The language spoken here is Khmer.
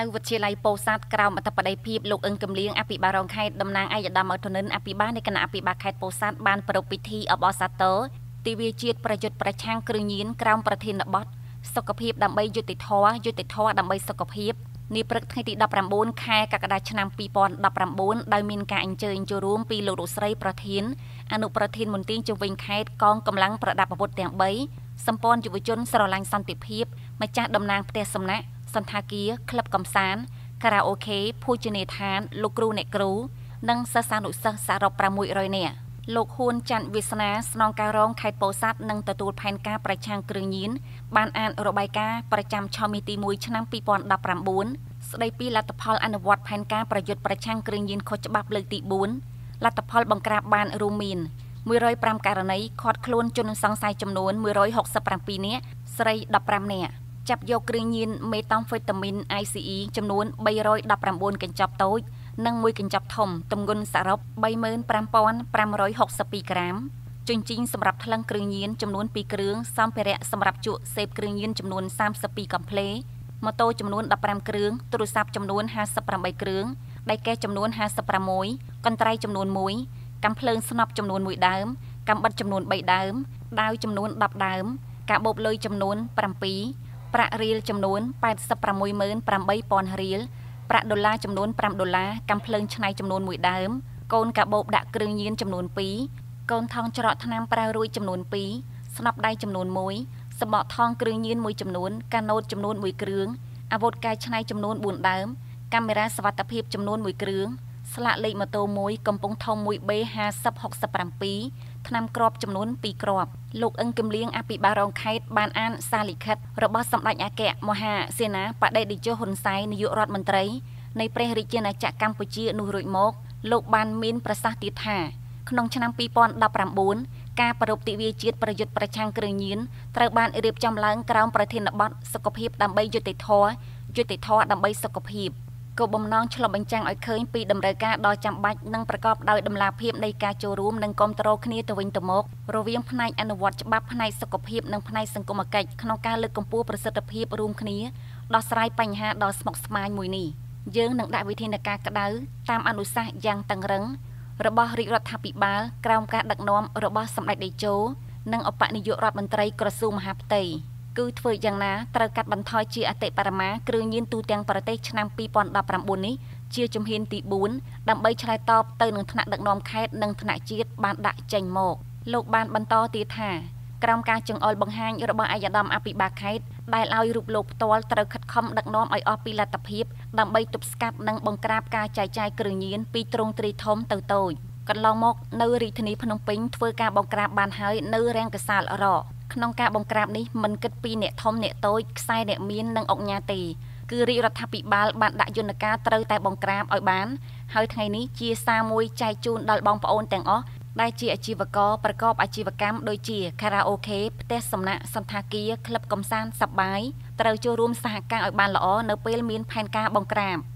នៅវិទ្យាល័យពោធិ៍សាត់ក្រោមអធិបតីភាពលោកអឹងកំលៀងអភិបាលរងខេត្តតំណាងឯកឧត្តមអធនិនអភិបាលនៃគណៈអភិបាលខេត្តពោធិ៍សាត់បានប្រារព្ធពិធីអបអរសាទរទិវាជាតិប្រយុទ្ធប្រឆាំងគ្រឿងញៀនក្រោមប្រធានបទសុខភាពដើម្បីយុត្តិធម៌យុត្តិធម៌ដើម្បីសុខភាពនាព្រឹកថ្ងៃទី19ខែកក្កដាឆ្នាំ2019ដោយមានការអញ្ជើញចូលរួមពីលោករស្រីប្រធានអនុប្រធានមន្ទីរជំនាញខេត្តកងកម្លាំងប្រដាប់អាវុធទាំង3សម្ព័ន្ធយុវជនស្រឡាញ់សន្តិភាពម្ចាស់តំណាងផ្ទះសំណាក់ សន្តាគារក្លឹបកំសាន្តខារ៉ាអូខេភោជនីយដ្ឋានលោកគ្រូអ្នកគ្រូនិងសិស្សានុសិស្សសរុប600នាក់លោកហ៊ួនច័ន្ទវាសនាស្នងការរងខេត្តពោធិ៍សាត់នឹងទទួលផែនការប្រឆាំងគ្រឿងញៀនបានអានរបាយការណ៍ប្រចាំឆមាសទី1ឆ្នាំ2019ស្ដីពីលទ្ធផលអនុវត្តផែនការប្រយុទ្ធប្រឆាំងគ្រឿងញៀនខុសច្បាប់លើកទី4លទ្ធផលបង្ក្រាបបានរួមមាន105ករណីឃាត់ខ្លួនជនសង្ស័យចំនួន167នាក់ស្រី15នាក់ ចាប់យកគ្រឿងញៀនមេតាំហ្វេតាមីន ICE ចំនួន319កញ្ចប់តូច និងមួយកញ្ចប់ធំទម្ងន់សរុប35562ក្រាមជញ្ជីងសម្រាប់ថ្លឹងគ្រឿងញៀនចំនួន2គ្រឿងសម្ភារៈសម្រាប់ជក់សេពគ្រឿងញៀនចំនួន32កំភ្លេម៉ូតូចំនួន15គ្រឿងទូរស័ព្ទចំនួន58គ្រឿងដៃកេះចំនួន56កន្ត្រៃចំនួន1កាំភ្លើងស្នប់ចំនួន1ដើមកាំបិតចំនួន3ដើមដាវចំនួន10ដើមកាបូបលុយចំនួន7 ប្រាក់រៀលចំនួន868,000រៀលប្រាក់ដុល្លារចំនួន5ដុល្លារកាំភ្លើងឆ្នៃចំនួន1ដើមកូនកាបូបដាក់គ្រឿងញៀនចំនួន2កូនថងច្រកថ្នាំប្រើរួចចំនួន2ស្នប់ដៃចំនួន1សម្បកថងគ្រឿងញៀនមួយចំនួនកាណូតចំនួន1គ្រឿងអាវុធកែច្នៃចំនួន4ដើមកាមេរ៉ាសវត្ថិភាពចំនួន1គ្រឿងស្លាកលេខម៉ូតូមួយកំពង់ធំ 1B5067 ថ្នាំក្របចំនួន2គ្រាប់លោកអឹងគំលៀងអភិបាលរងខេត្តបានអានសារលិខិតរបស់សម្ដេចអគ្គមហាសេនាបតីតេជោហ៊ុនសែននាយករដ្ឋមន្ត្រីនៃព្រះរាជាណាចក្រកម្ពុជានោះរួចមក លោកបានមានប្រសាសន៍ទៀតថាក្នុងឆ្នាំ2019ការប្រពៃទិវាជាតិប្រយុទ្ធប្រឆាំងគ្រឿងញៀនត្រូវបានរៀបចំឡើងក្រោមប្រធានបទសុខភាពដើម្បីយុត្តិធម៌យុត្តិធម៌ដើម្បីសុខភាព គោលបំណងឆ្លុះបញ្ចាំងឲ្យឃើញពីតម្រូវការដ៏ចាំបាច់និងប្រកបដោយតម្លាភាពនៃការចូលរួមនិងគ្រប់គ្រងគ្នាទៅវិញទៅមករវាងផ្នែកអនុវត្តច្បាប់ផ្នែកសុខភាពនិងផ្នែកសង្គមគិច្ចក្នុងការលើកកម្ពស់ប្រសិទ្ធភាពរួមគ្នាដោះស្រាយបញ្ហាដ៏ស្មុគស្មាញមួយនេះយើងនឹងដាក់វិធានការក្តៅតាមអនុសាសន៍យ៉ាងតឹងរឹងរបស់រាជរដ្ឋាភិបាលក្រោមការដឹកនាំរបស់សម្ដេចតេជោនិងឧបនាយករដ្ឋមន្ត្រីក្រសួងមហាផ្ទៃ គឺធ្វើយ៉ាងណាត្រូវកាត់បន្ថយជាអតិបរមាគ្រឿងញៀនទូទាំងប្រទេសឆ្នាំ2019នេះជាជំហានទី4ដើម្បីឆ្លើយតបទៅនឹងថ្នាក់ដឹកនាំខេត្តនិងថ្នាក់ជាតិបានដាក់ចេញមកលោកបានបន្តទៀតថាក្រោមការចង្អុលបង្ហាញរបស់អាយដាមអភិបាលខេត្តដែលឲ្យរូបលោកផ្ទាល់ត្រូវខិតខំដឹកនាំឲ្យអស់ពីលទ្ធភាពដើម្បីទប់ស្កាត់និងបង្ក្រាបការចាយចាយគ្រឿងញៀនពីទ្រង់ទ្រីធំទៅតូចកន្លងមកនៅរាជធានីភ្នំពេញធ្វើការបង្ក្រាបបានហើយនៅរាំងកសាលរក ក្នុងការបង្ក្រាបនេះមិនគិតពីអ្នកធំអ្នកតូចខ្សែអ្នកមាននិងអង្គញាទេគឺរាជរដ្ឋាភិបាលបានដាក់យន្តការត្រូវតែបង្ក្រាបឲ្យបាន ហើយថ្ងៃនេះជាសារមួយចែកជូនដល់បងប្អូនទាំងអស់ដែលជាអាជីវករប្រកបអាជីវកម្មដូចជាខារ៉ាអូខេផ្ទះសំណាក់សន្តាគារក្លឹបកំសាន្តសប្បាយត្រូវចូលរួមសហការឲ្យបានល្អនៅពេលមានផែនការបង្ក្រាប។